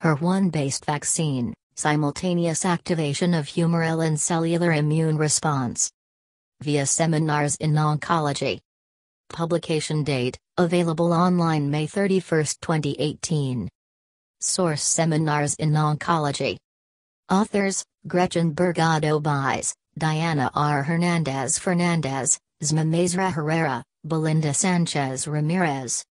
HER1-based vaccine, simultaneous activation of humoral and cellular immune response. Via seminars in oncology. Publication date, available online May 31, 2018. Source Seminars in Oncology. Authors, Gretchen Bergado Báez, Diana R. Hernandez Fernandez, Zaima Mazorra Herrera, Belinda Sanchez Ramirez.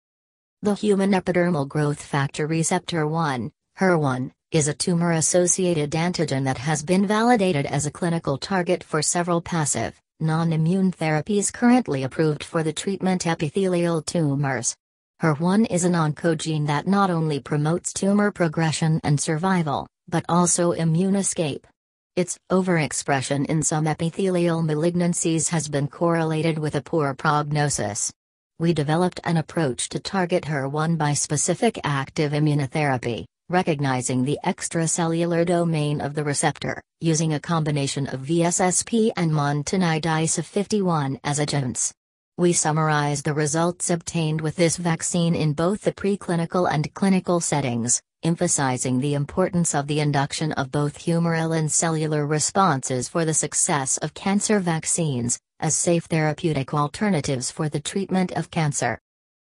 The human epidermal growth factor receptor 1, HER1, is a tumor associated antigen that has been validated as a clinical target for several passive, non immune therapies currently approved for the treatment of epithelial tumors. HER1 is an oncogene that not only promotes tumor progression and survival, but also immune escape. Its overexpression in some epithelial malignancies has been correlated with a poor prognosis. We developed an approach to target HER1 by specific active immunotherapy, recognizing the extracellular domain of the receptor, using a combination of VSSP and Montanide 51 as adjuvants. We summarize the results obtained with this vaccine in both the preclinical and clinical settings, emphasizing the importance of the induction of both humoral and cellular responses for the success of cancer vaccines, as safe therapeutic alternatives for the treatment of cancer.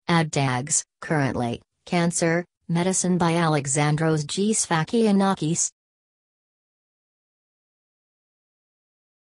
AdTags, currently, Cancer, Medicine by Alexandros G. Sfakianakis,